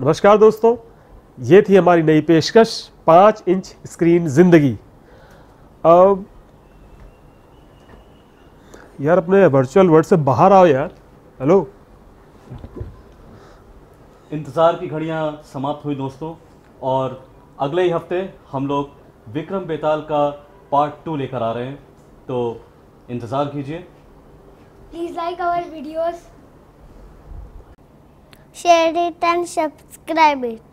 नमस्कार दोस्तों ये थी हमारी नई पेशकश पाँच इंच स्क्रीन ज़िंदगी। अब यार अपने वर्चुअल वर्ल्ड से बाहर आओ यार। हेलो इंतज़ार की घड़ियाँ समाप्त हुई दोस्तों और अगले ही हफ़्ते हम लोग विक्रम बेताल का पार्ट टू लेकर आ रहे हैं। तो इंतज़ार कीजिए। Please like our videos. Share it and subscribe it